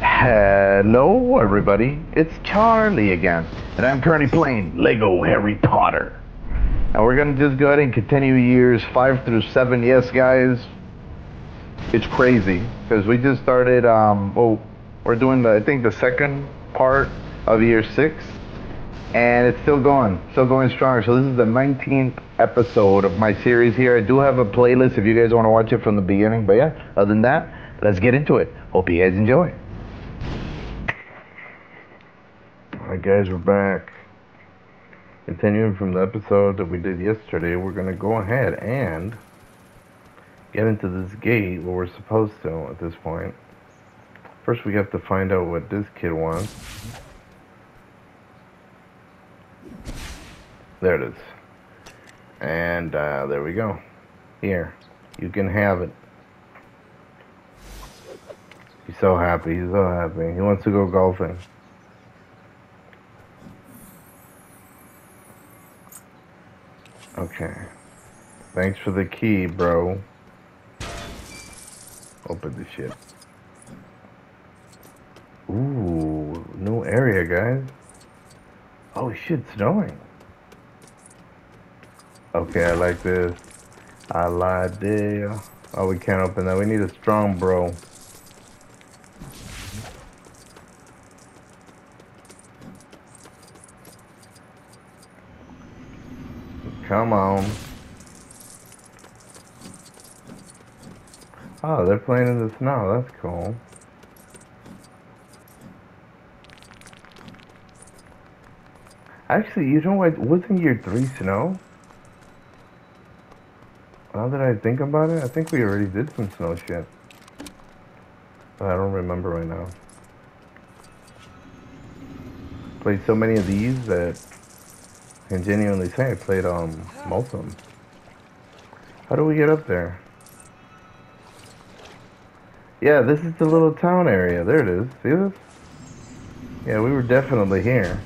Hello, everybody. It's Charlie again, and I'm currently playing Lego Harry Potter. And we're gonna just go ahead and continue years five through seven. Yes, guys, it's crazy because we just started. Um, well, we're doing the I think the second part of year six, and it's still going, still going strong. So this is the 19th episode of my series here. I do have a playlist if you guys want to watch it from the beginning. But yeah, other than that, let's get into it. Hope you guys enjoy. Alright guys, we're back. Continuing from the episode that we did yesterday, we're gonna go ahead and get into this gate where we're supposed to at this point. First we have to find out what this kid wants. There it is. And uh, there we go. Here, you can have it. He's so happy, he's so happy. He wants to go golfing. Okay. Thanks for the key, bro. Open the ship. Ooh, new area, guys. Oh shit, snowing. Okay, I like this. I like this. Oh, we can't open that. We need a strong bro. Come on. Oh, they're playing in the snow. That's cool. Actually, you know what? Wasn't year three snow? Now that I think about it, I think we already did some snow shit. But I don't remember right now. Played so many of these that I can genuinely say I played um most of them. How do we get up there? Yeah, this is the little town area. There it is. See this? Yeah, we were definitely here.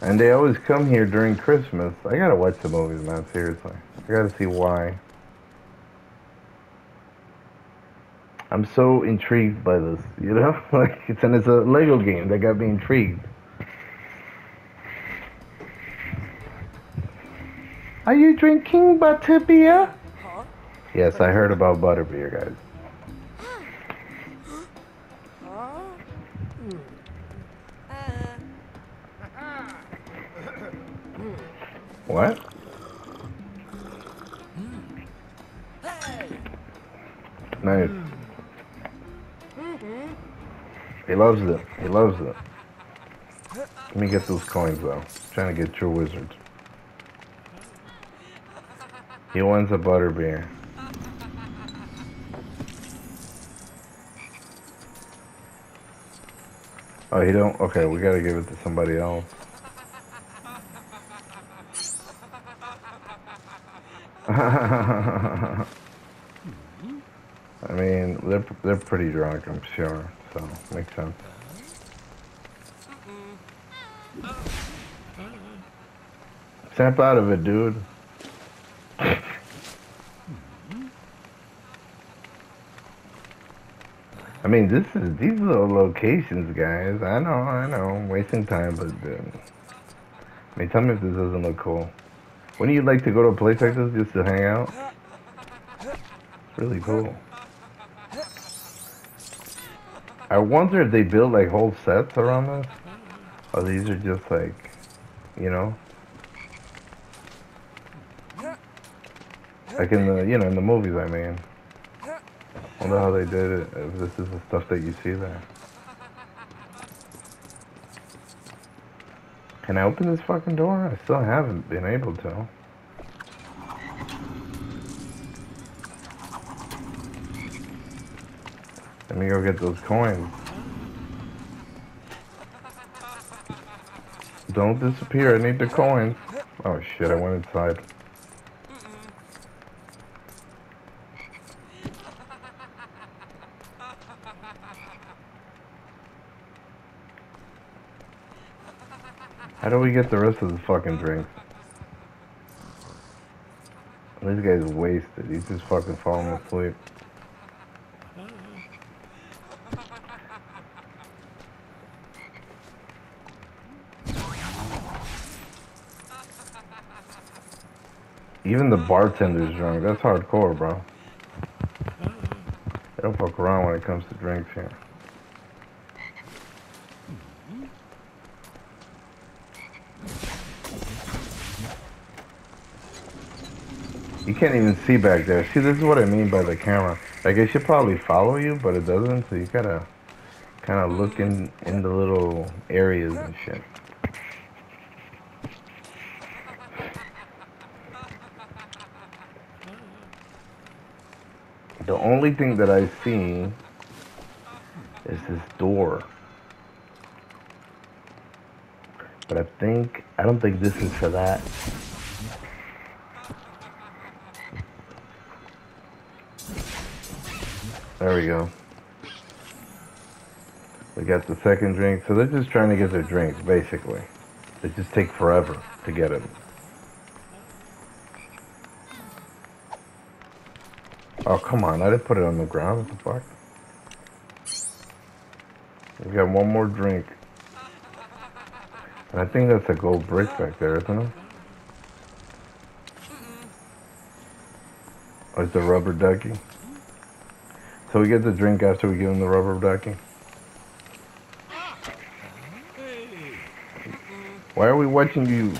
And they always come here during Christmas. I gotta watch the movies, man, seriously. I gotta see why. I'm so intrigued by this, you know? like, it's, and it's a Lego game that got me intrigued. Are you drinking butterbeer? Yes, I heard about butterbeer, guys. What? Nice. He loves it. He loves it. Let me get those coins though. I'm trying to get your wizard. He wants a butterbeer. Oh, he don't? Okay, we gotta give it to somebody else. I mean, they're they're pretty drunk, I'm sure. So makes sense. Snap out of it, dude. I mean, this is these are the locations, guys. I know, I know, I'm wasting time, but uh, I mean, tell me if this doesn't look cool. Wouldn't you like to go to a place like this just to hang out? Really cool. I wonder if they build like whole sets around this, or these are just like, you know, like in the you know in the movies. I mean I wonder how they did it, if this is the stuff that you see there. Can I open this fucking door? I still haven't been able to. Let me go get those coins. Don't disappear, I need the coins. Oh shit, I went inside. How do we get the rest of the fucking drinks? This guy's wasted. He's just fucking falling asleep. Even the bartender's drunk. That's hardcore, bro. They don't fuck around when it comes to drinks here. You can't even see back there. See, this is what I mean by the camera. Like, it should probably follow you, but it doesn't, so you gotta kind of look in, in the little areas and shit. The only thing that I see is this door. But I think, I don't think this is for that. There we go. We got the second drink. So they're just trying to get their drinks, basically. They just take forever to get them. Oh, come on. I didn't put it on the ground. What the fuck? We got one more drink. And I think that's a gold brick back there, isn't it? Or it's a rubber ducky. So we get the drink after we give him the rubber ducky. Why are we watching you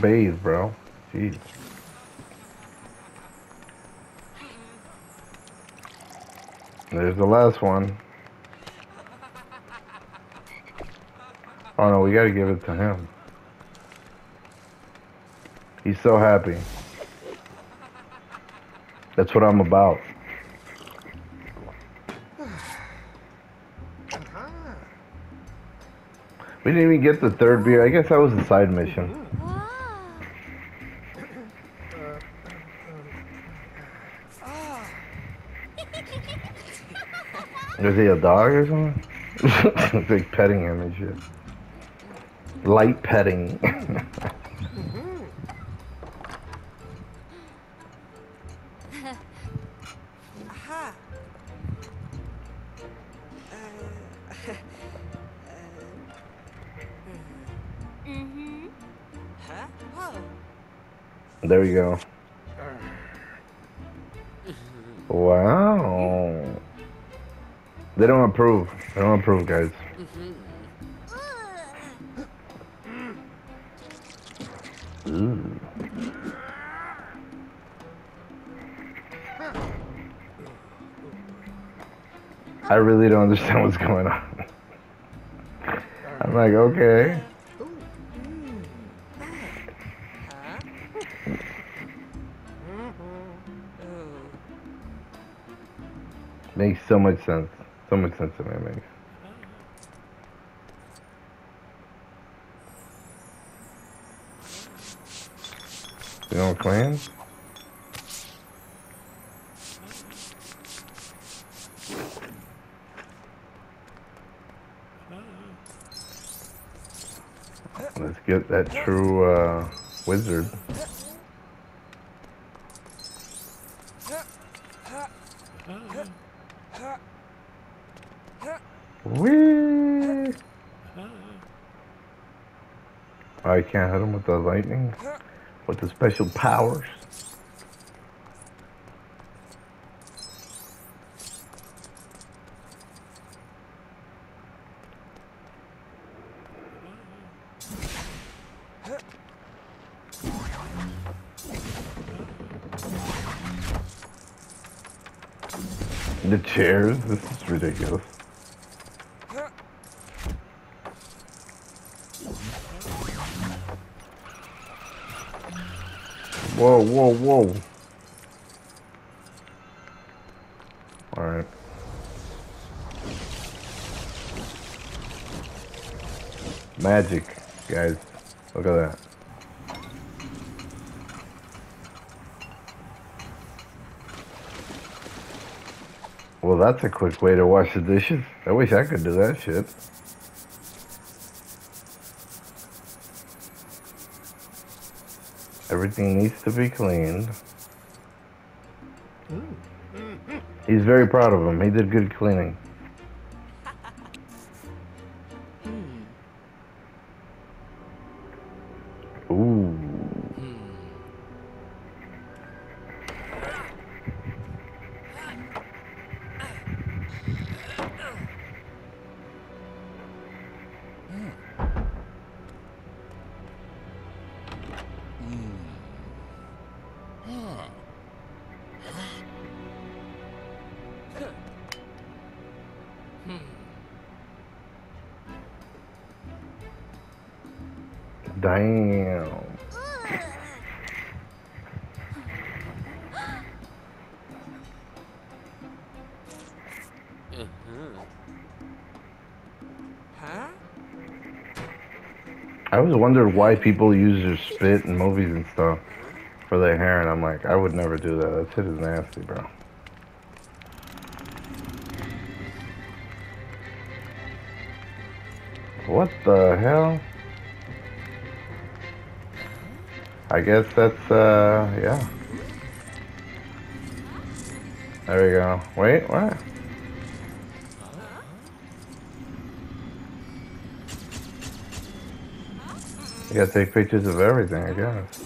bathe, bro? Jeez. There's the last one. Oh no, we gotta give it to him. He's so happy. That's what I'm about. We didn't even get the third beer. I guess that was a side mission. Is he a dog or something? it's like petting him and shit. Light petting. There we go. Wow. They don't approve. They don't approve, guys. Ooh. I really don't understand what's going on. I'm like, okay. Makes so much sense. So much sense to me it makes. You know clan? Let's get that true uh, wizard. Whee! I can't hit him with the lightning. With the special powers. The chairs, this is ridiculous. Whoa, whoa, whoa. Alright. Magic, guys. Look at that. Well, that's a quick way to wash the dishes. I wish I could do that shit. Everything needs to be cleaned. He's very proud of him. He did good cleaning. Wondered why people use their spit in movies and stuff for their hair, and I'm like, I would never do that. That shit is nasty, bro. What the hell? I guess that's, uh, yeah. There we go. Wait, what? You gotta take pictures of everything, I guess.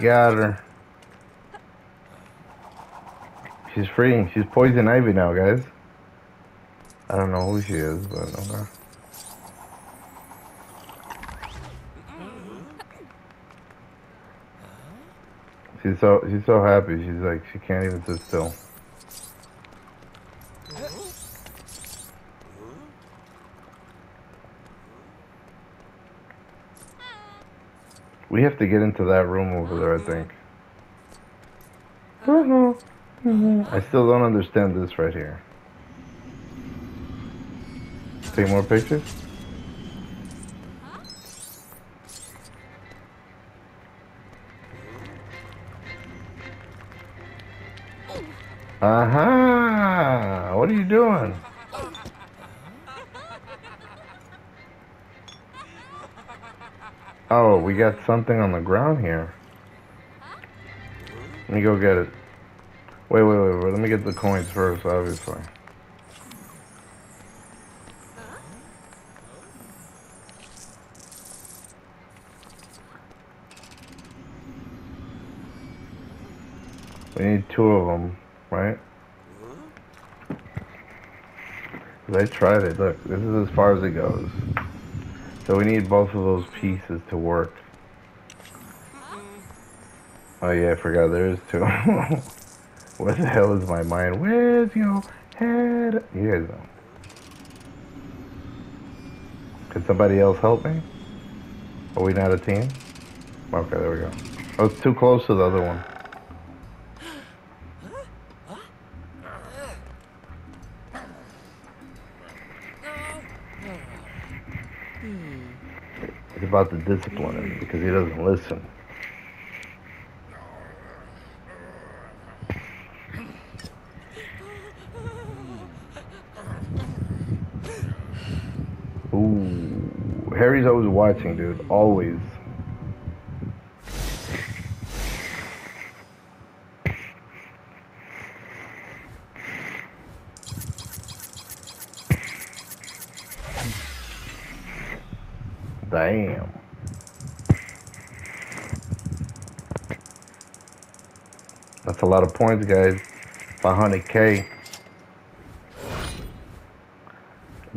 Got her. She's free. She's poison ivy now, guys. I don't know who she is, but okay. She's so she's so happy. She's like she can't even sit still. We have to get into that room over there, I think. I still don't understand this right here. Take more pictures? Uh-huh. What are you doing? Oh, we got something on the ground here. Let me go get it. Wait, wait, wait, wait. Let me get the coins first, obviously. We need two of them, right? I tried it. Look, this is as far as it goes. So we need both of those pieces to work. Oh yeah, I forgot there is two. what the hell is my mind? Where's your head? You guys know. Could somebody else help me? Are we not a team? Okay, there we go. Oh, I was too close to the other one. About to discipline him because he doesn't listen. Ooh, Harry's always watching, dude. Always. Damn. That's a lot of points, guys. 500k.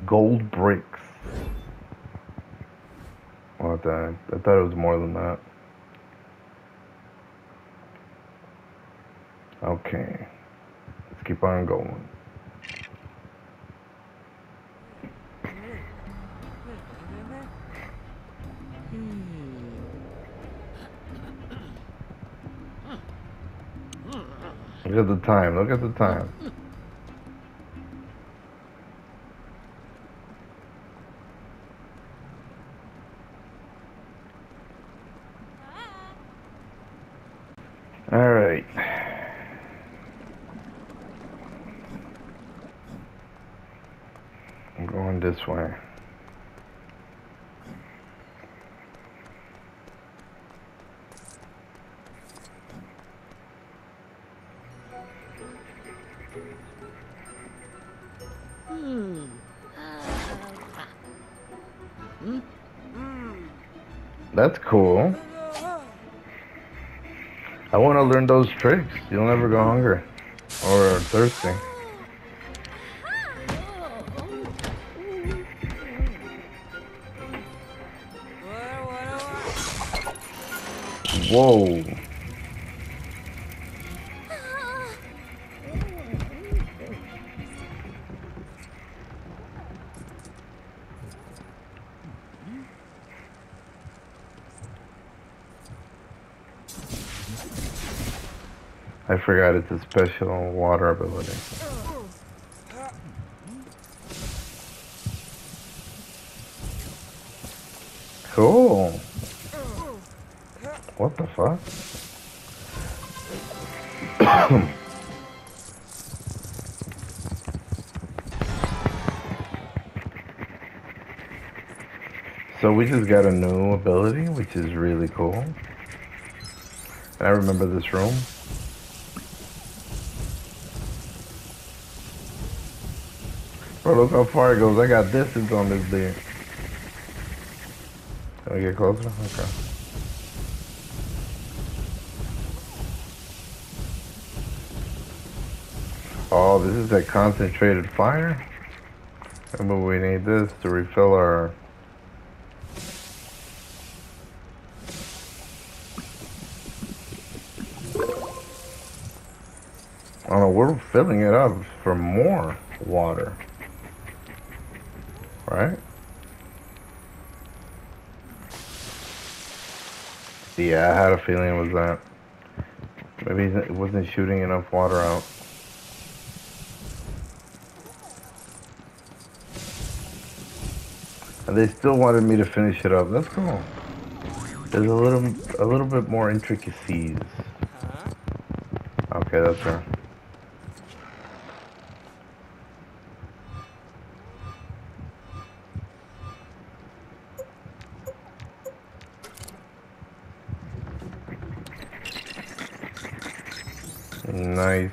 Gold bricks. What the? I thought it was more than that. Okay. Let's keep on going. Look at the time. Look at the time. Tricks. You'll never go hungry or thirsty. Whoa. Forgot it's a special water ability. Cool. What the fuck? so we just got a new ability, which is really cool. I remember this room. Bro, look how far it goes. I got distance on this thing. Can we get closer? Okay. Oh, this is a concentrated fire? But we need this to refill our... Oh, we're filling it up for more water. Right? Yeah, I had a feeling it was that. Maybe it wasn't shooting enough water out. And they still wanted me to finish it up. That's cool. There's a little, a little bit more intricacies. Uh-huh. Okay, that's her. Nice.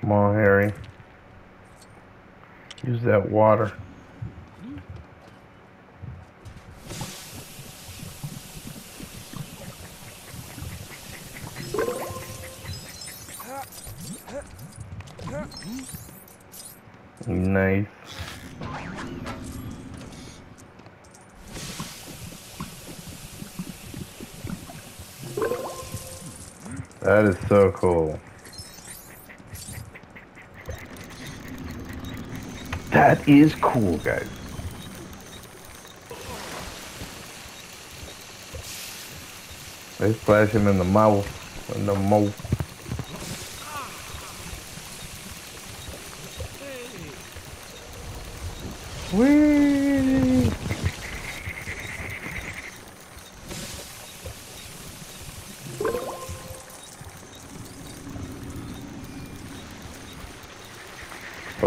Come on, Harry. Use that water. Nice. That is so cool. That is cool, guys. They splash him in the mouth, in the mouth.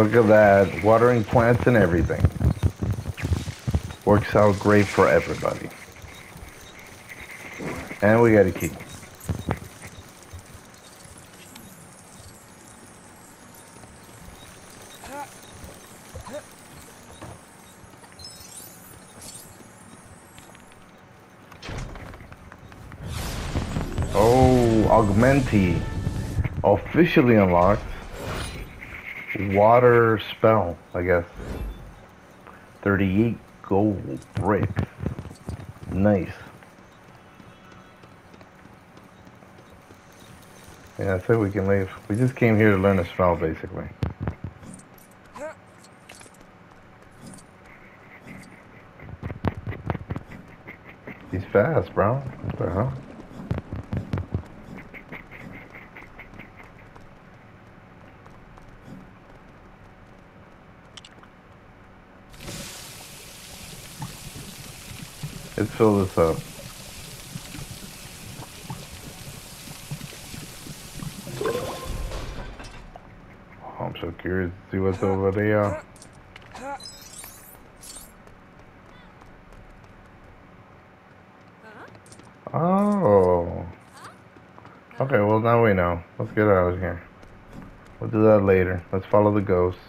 Look at that, watering plants and everything. Works out great for everybody. And we got a key. Oh, Aguamenti. Officially unlocked. Water spell, I guess. 38 gold bricks. Nice. Yeah, I said we can leave. We just came here to learn a spell, basically. He's fast, bro. What the hell? Let's fill this up. Uh, oh, I'm so curious to see what's over there. Oh. Okay, well now we know. Let's get out of here. We'll do that later. Let's follow the ghosts.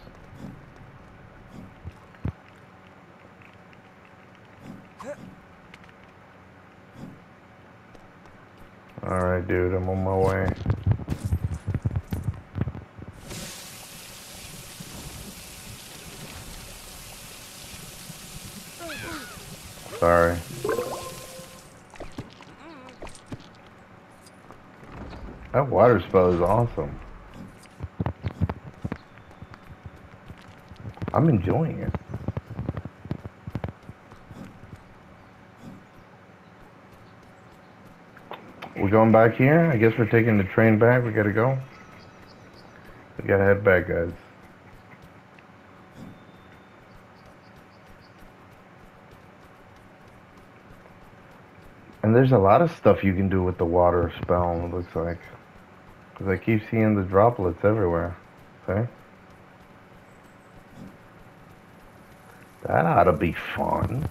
Dude, I'm on my way. Sorry. That water spell is awesome. I'm enjoying it. We're going back here? I guess we're taking the train back. We gotta go. We gotta head back, guys. And there's a lot of stuff you can do with the water spell, it looks like. Because I keep seeing the droplets everywhere. See? That ought to be fun.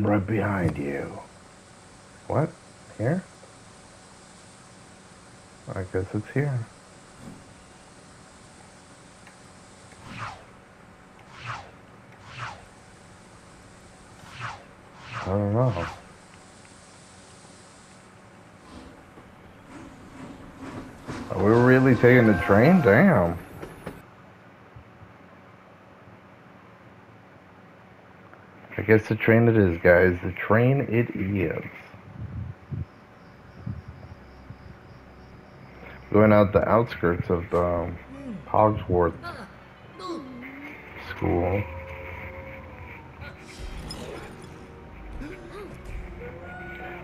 I'm right behind you. What? Here? I guess it's here. I don't know. Are we really taking the train? Damn. Guess the train it is, guys. The train it is. Going out the outskirts of the Hogwarts School.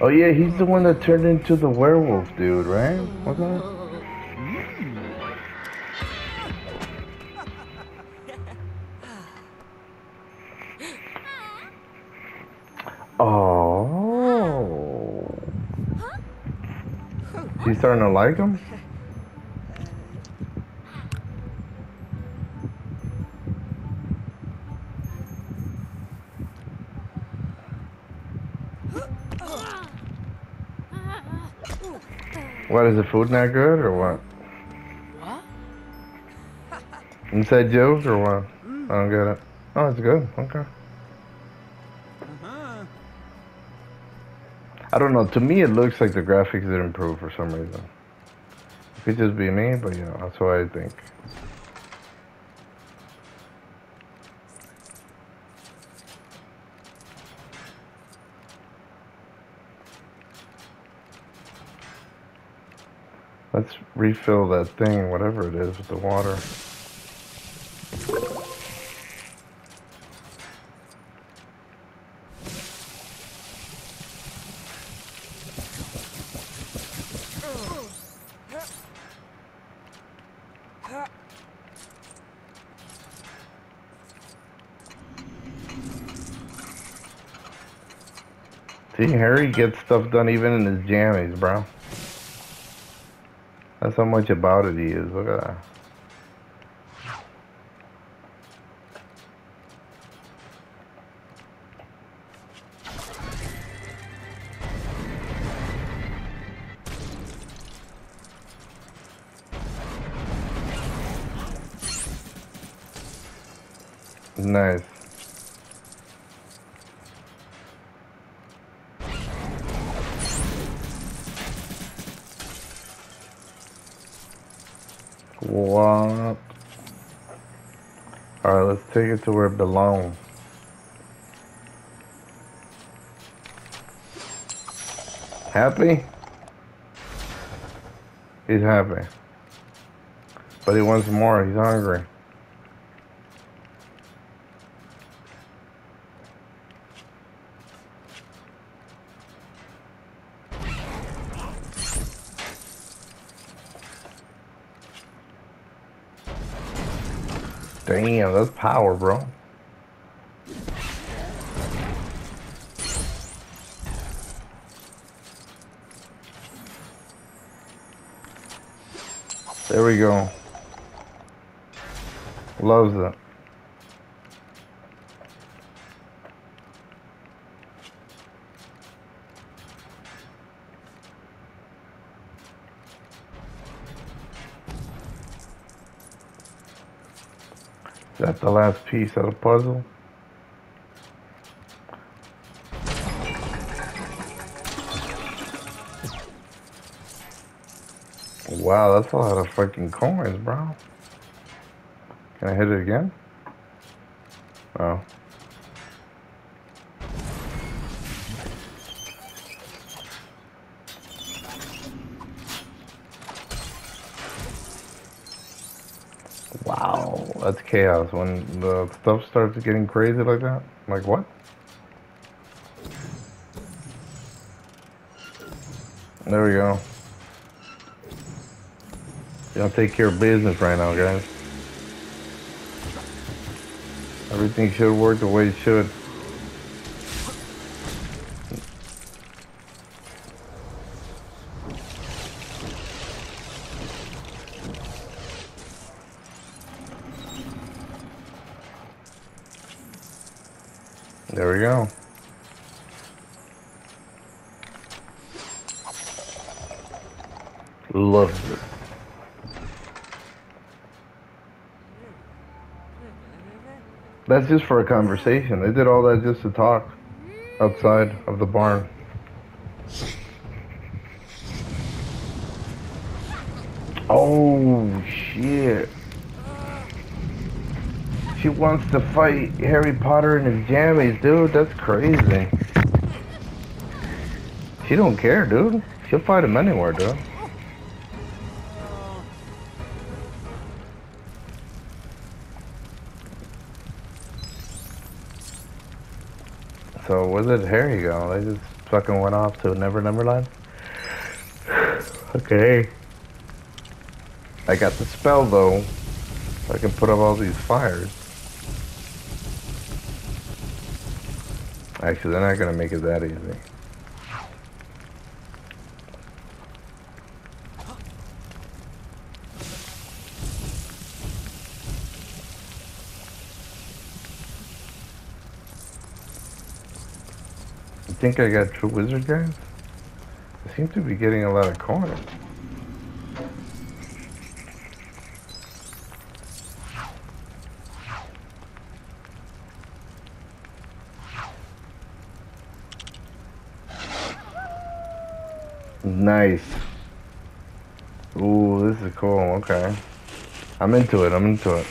Oh yeah, he's the one that turned into the werewolf dude, right? Wasn't it? Oh. She's starting to like him? What is the food not good or what? Inside jokes or what? I don't get it. Oh, it's good. Okay. I don't know. To me, it looks like the graphics did improve for some reason. It could just be me, but you know, that's what I think. Let's refill that thing, whatever it is, with the water. See, Harry gets stuff done even in his jammies, bro. That's how much about it he is. Look at that. Nice. What? Alright, let's take it to where it belongs. Happy? He's happy. But he wants more. He's hungry. Damn, that's power, bro. There we go. Loves it. Is that the last piece of the puzzle? Wow, that's a lot of fucking coins, bro. Can I hit it again? That's chaos. When the stuff starts getting crazy like that, like what? There we go. You don't take care of business right now, guys. Everything should work the way it should. There we go. Love it. Just for a conversation. They did all that just to talk outside of the barn. Oh shit. She wants to fight Harry Potter in his jammies, dude. That's crazy. She don't care, dude. She'll fight him anywhere, dude. Did Harry go? They just fucking went off to Never Never Land? okay. I got the spell though. I can put up all these fires. Actually, they're not gonna make it that easy. Think I got true wizard guys? I seem to be getting a lot of coins. Nice. Ooh, this is cool. Okay. I'm into it. I'm into it.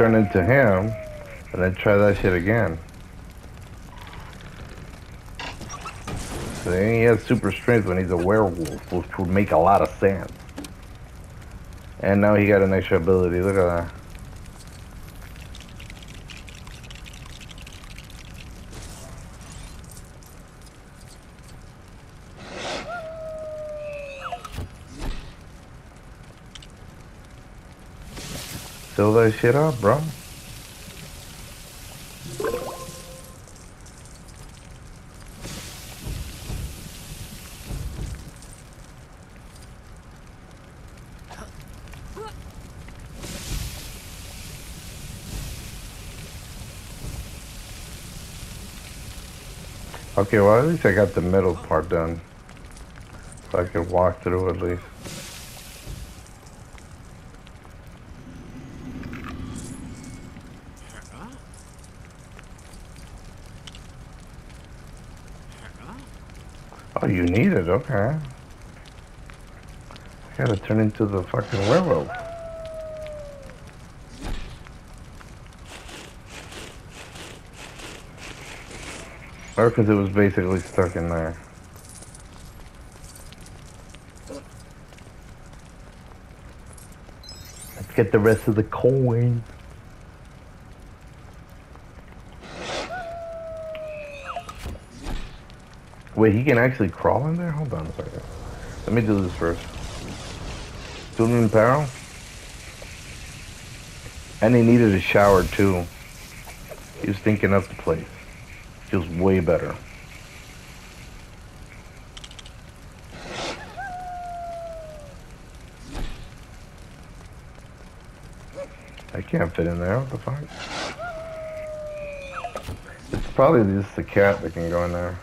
Turn into him and then try that shit again. So he has super strength when he's a werewolf, which would make a lot of sense. And now he got an extra ability. Look at that. Fill that shit up, bro. Okay, well at least I got the middle part done. So I can walk through at least. Oh, you need it, okay. I gotta turn into the fucking werewolf. Or because it was basically stuck in there. Let's get the rest of the coins. Wait, he can actually crawl in there? Hold on a second. Let me do this first. Tuning barrel. And he needed a shower too. He was thinking up the place. Feels way better. I can't fit in there. What the fuck? It's probably just the cat that can go in there.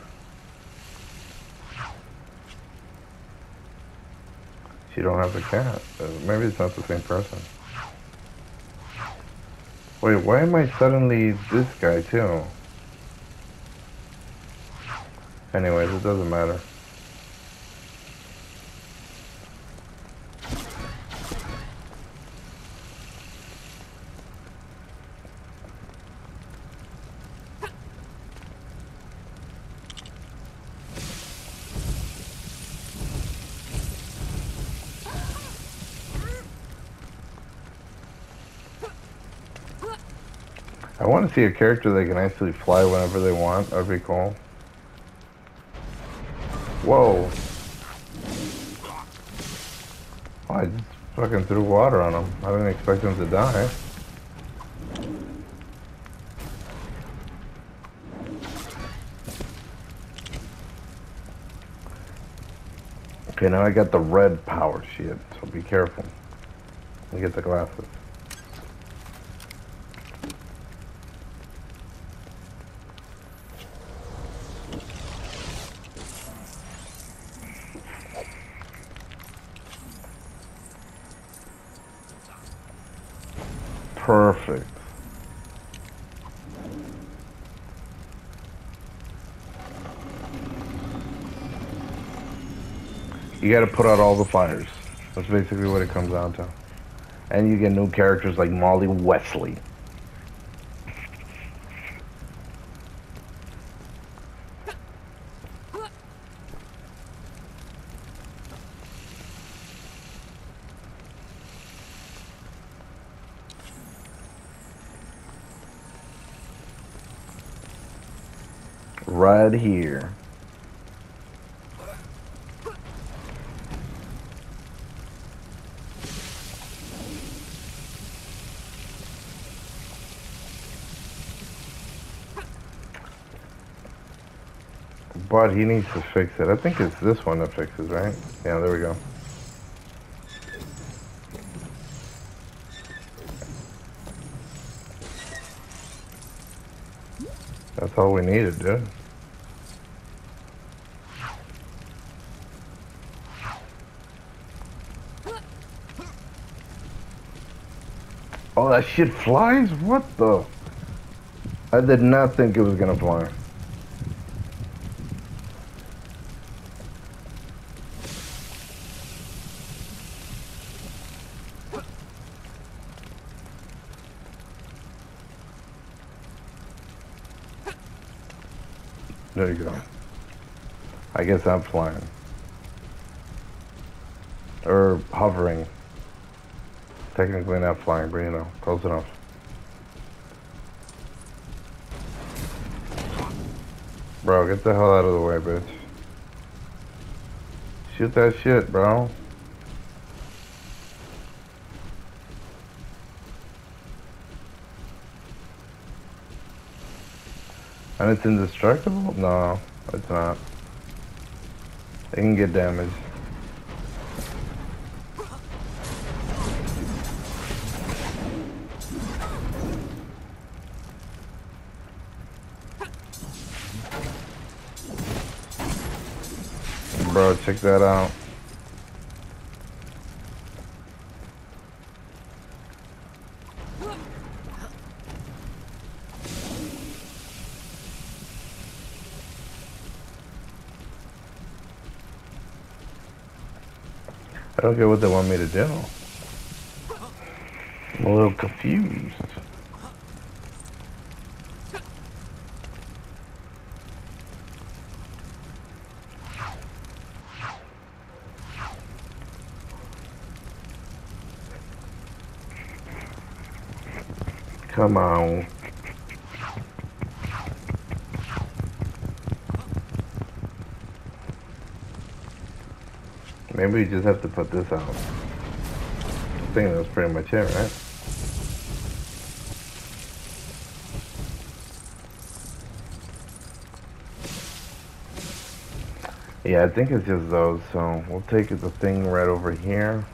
She don't have the cat. Maybe it's not the same person. Wait, why am I suddenly this guy too? Anyways, it doesn't matter. See a character that can actually fly whenever they want. That'd be cool. Whoa. Oh, I just fucking threw water on him. I didn't expect him to die. Okay, now I got the red power shit, so be careful. Me get the glasses. You gotta put out all the fires. That's basically what it comes down to. And you get new characters like Molly Weasley. Right here. He needs to fix it. I think it's this one that fixes, right? Yeah, there we go. That's all we needed, dude. Oh, that shit flies? What the? I did not think it was gonna fly. There you go. I guess I'm flying. Or hovering. Technically not flying, but you know, close enough. Bro, get the hell out of the way, bitch. Shoot that shit, bro. And it's indestructible? No, it's not. It can get damaged. Bro, check that out. Don't get what they want me to do. I'm a little confused. Come on. Maybe we just have to put this out. I think that's pretty much it, right? Yeah, I think it's just those, so we'll take the thing right over here.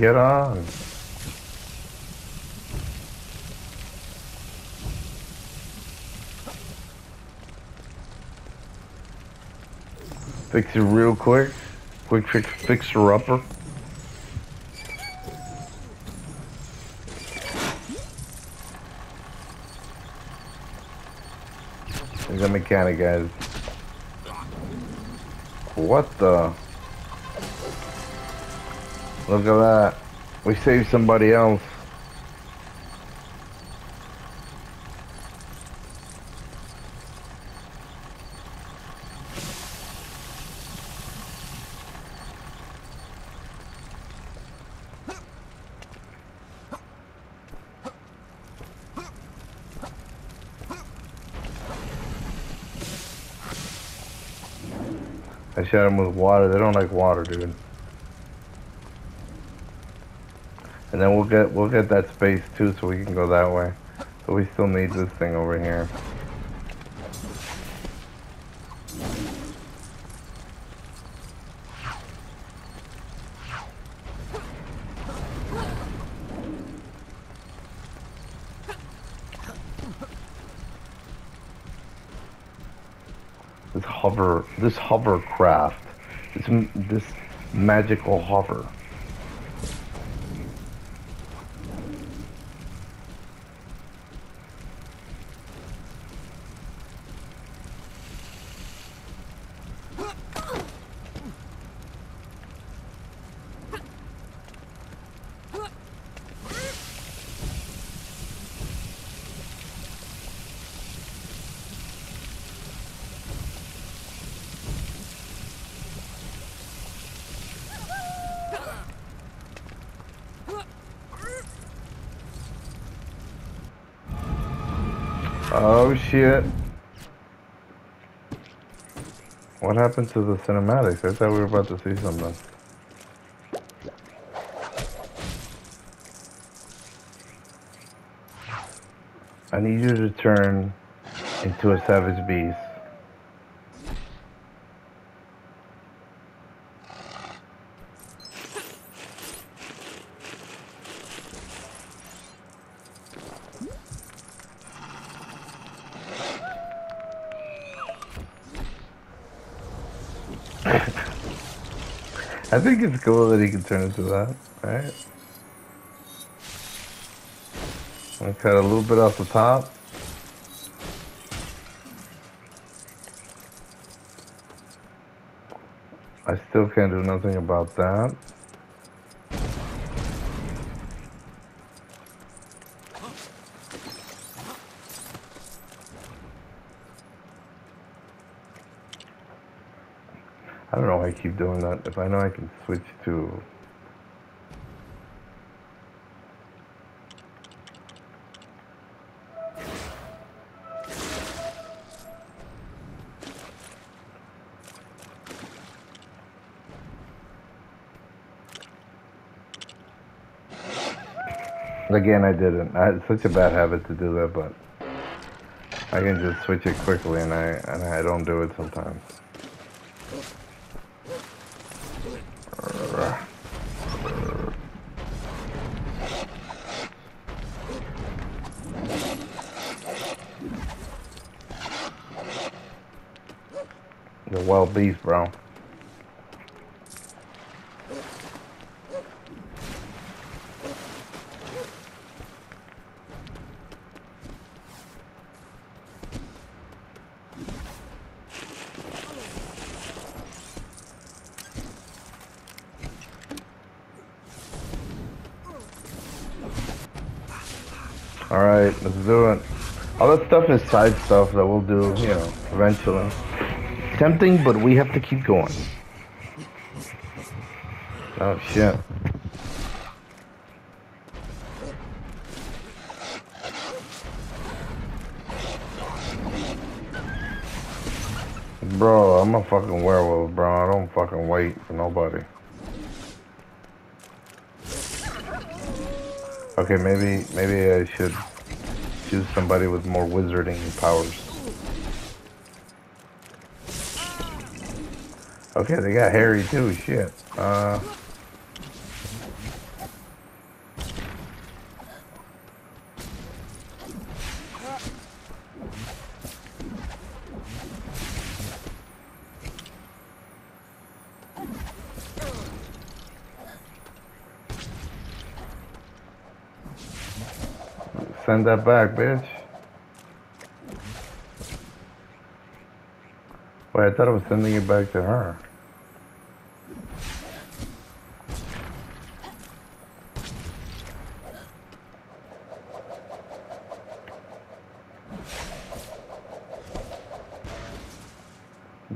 Get on. Fix it real quick. Quick fix fixer upper. There's a mechanic, guys. What the? Look at that. We saved somebody else. I shot him with water. They don't like water, dude. And then we'll get we'll get that space too, so we can go that way. But we still need this thing over here. This hover, this hovercraft, this this magical hover. Oh shit. What happened to the cinematics? I thought we were about to see something. I need you to turn into a savage beast. I think it's cool that he can turn into that, right? I cut a little bit off the top. I still can't do nothing about that. I don't know why I keep doing that. If I know I can switch to... Again, I didn't. I had such a bad habit to do that, but I can just switch it quickly, and I and I don't do it sometimes. The wild beast, bro. All right, let's do it. All that stuff is side stuff that we'll do, you know, eventually. Tempting, but we have to keep going. Oh shit. Bro, I'm a fucking werewolf, bro. I don't fucking wait for nobody. Okay, maybe maybe I should choose somebody with more wizarding powers. Okay, they got Harry too, shit. Uh Send that back, bitch. Wait, I thought I was sending it back to her.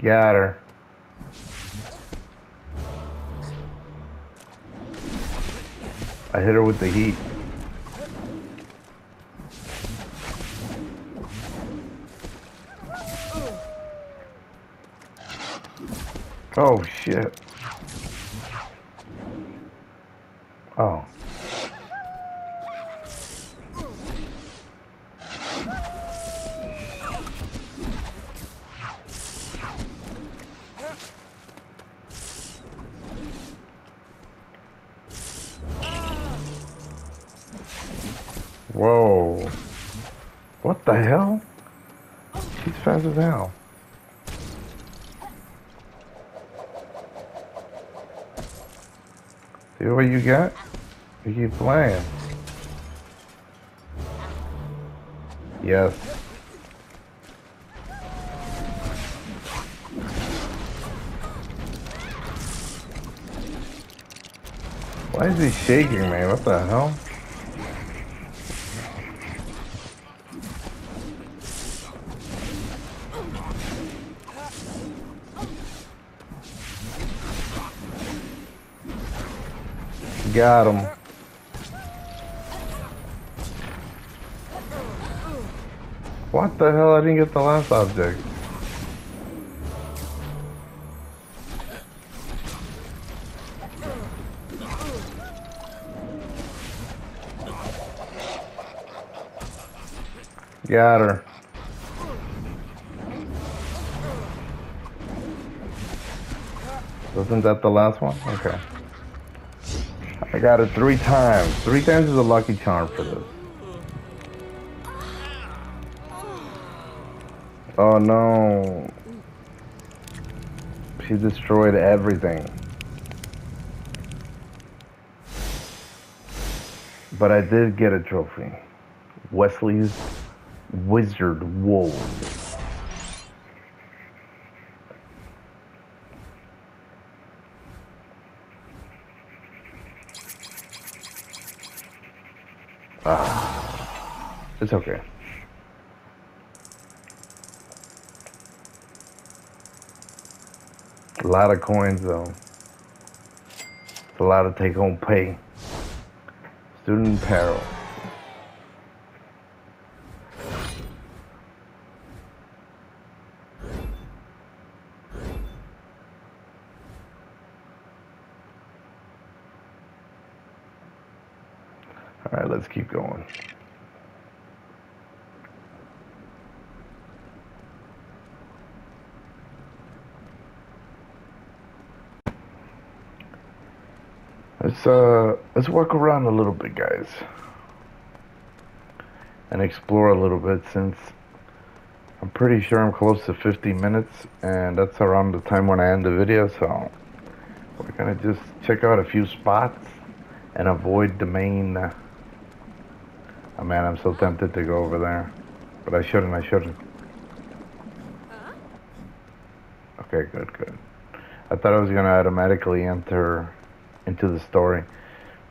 Got her. I hit her with the heat. Oh. Whoa. What the hell? She's fast as hell. See what you got? You keep playing. Yes. Why is he shaking, man? What the hell? Got him. What the hell? I didn't get the last object. Got her. Wasn't that the last one? Okay. Got it three times. Three times is a lucky charm for this. Oh no. She destroyed everything. But I did get a trophy. Weasley's Wizard Wolves. It's okay. A lot of coins though. It's a lot of take home pay. Student in peril. All right, let's keep going. Let's uh let's walk around a little bit, guys. And explore a little bit since I'm pretty sure I'm close to 50 minutes and that's around the time when I end the video, so we're gonna just check out a few spots and avoid the main uh, Oh man, I'm so tempted to go over there. But I shouldn't, I shouldn't. Okay, good, good. I thought I was gonna automatically enter into the story.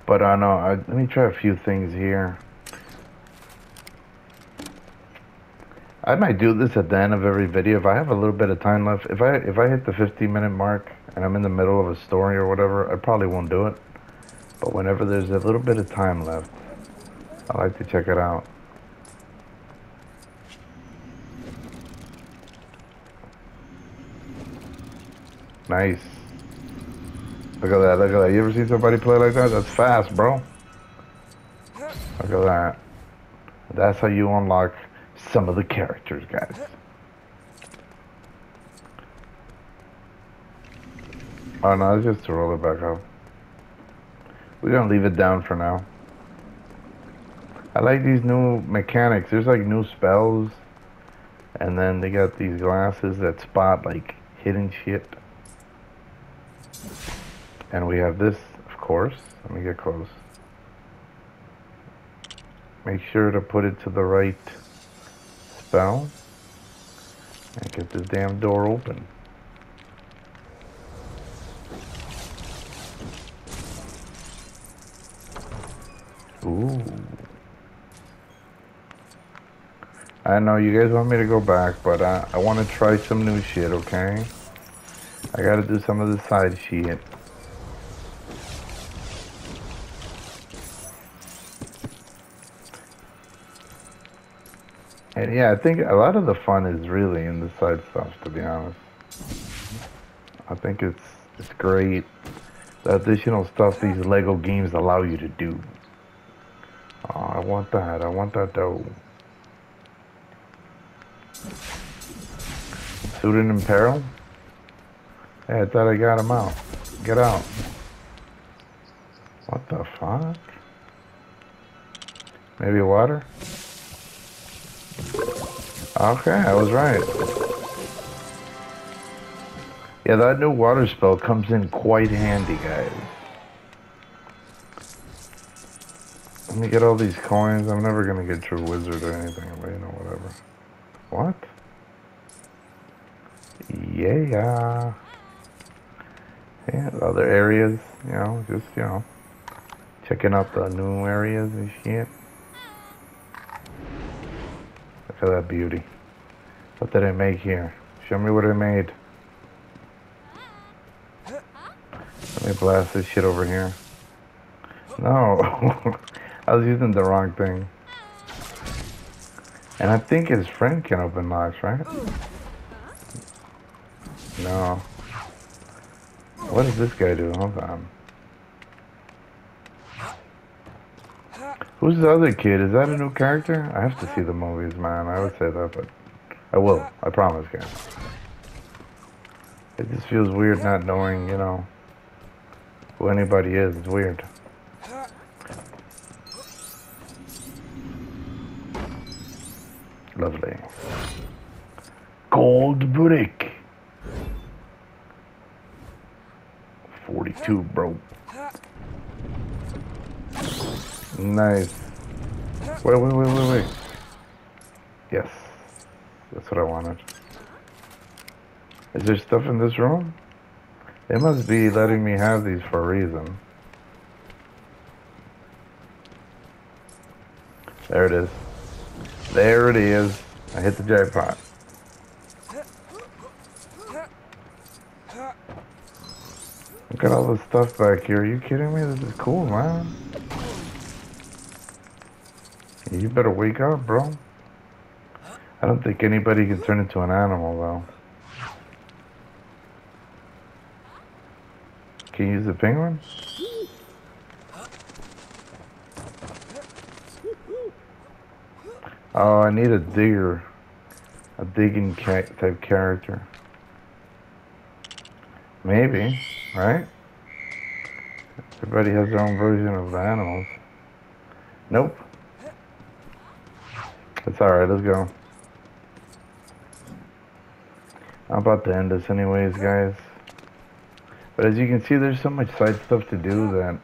But I uh, know, I, let me try a few things here. I might do this at the end of every video if I have a little bit of time left. If I if I hit the 15 minute mark and I'm in the middle of a story or whatever, I probably won't do it. But whenever there's a little bit of time left, I like to check it out. Nice. Look at that, look at that. You ever seen somebody play like that? That's fast, bro. Look at that. That's how you unlock some of the characters, guys. Oh no, it's just to roll it back up. We're gonna leave it down for now. I like these new mechanics. There's like new spells. And then they got these glasses that spot like hidden shit. And we have this, of course. Let me get close. Make sure to put it to the right spell. And get this damn door open. Ooh. I know you guys want me to go back, but I, I want to try some new shit, okay? I gotta do some of the side shit. And yeah, I think a lot of the fun is really in the side stuff, to be honest. I think it's it's great. The additional stuff these Lego games allow you to do. Oh, I want that. I want that though. Student in peril? Hey, I thought I got him out. Get out. What the fuck? Maybe water? Okay, I was right. Yeah, that new water spell comes in quite handy, guys. Let me get all these coins. I'm never gonna get true wizard or anything, but you know, whatever. What? Yeah. Yeah, other areas, you know, just, you know, checking out the new areas and shit. At that beauty. What did I make here? Show me what I made. Let me blast this shit over here. No. I was using the wrong thing. And I think his friend can open locks, right? No. What does this guy do? Hold on. Who's the other kid? Is that a new character? I have to see the movies, man. I would say that, but I will. I promise, guys. It just feels weird not knowing, you know, who anybody is. It's weird. Lovely. Gold brick. 42, bro. Nice. Wait, wait, wait, wait, wait. Yes. That's what I wanted. Is there stuff in this room? They must be letting me have these for a reason. There it is. There it is. I hit the jackpot. Look at all the stuff back here. Are you kidding me? This is cool, man. You better wake up, bro. I don't think anybody can turn into an animal, though. Can you use the penguin? Oh, I need a digger. A digging type character. Maybe, right? Everybody has their own version of animals. Nope. It's alright, let's go. I'm about to end this anyways, guys. But as you can see, there's so much side stuff to do that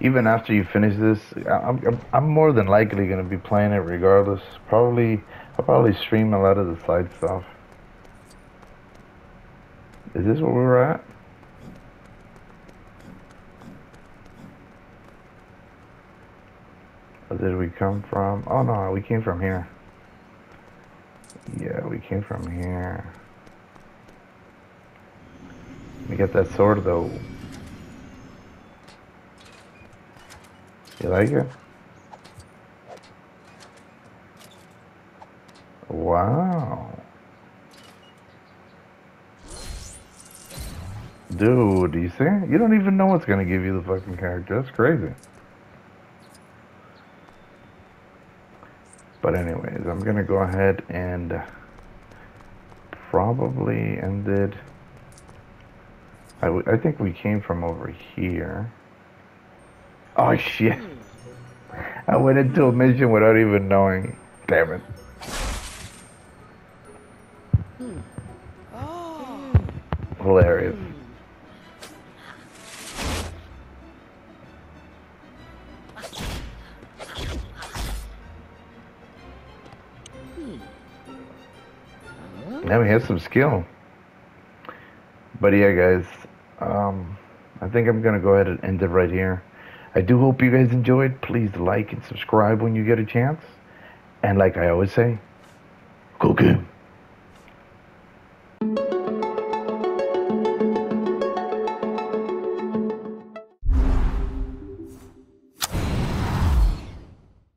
even after you finish this, I'm, I'm, I'm more than likely going to be playing it regardless. Probably, I'll probably stream a lot of the side stuff. Is this where we're at? Where did we come from? Oh no, we came from here. Yeah, we came from here. Me get that sword though. You like it? Wow. Dude, do you see? You don't even know what's gonna give you the fucking character. That's crazy. But anyways, I'm gonna go ahead and probably ended. I, w- I think we came from over here. Oh shit! I went into a mission without even knowing. Damn it! Hmm. Hilarious. Now we have some skill. But yeah, guys, um, I think I'm gonna go ahead and end it right here. I do hope you guys enjoyed. Please like and subscribe when you get a chance. And like I always say, go game.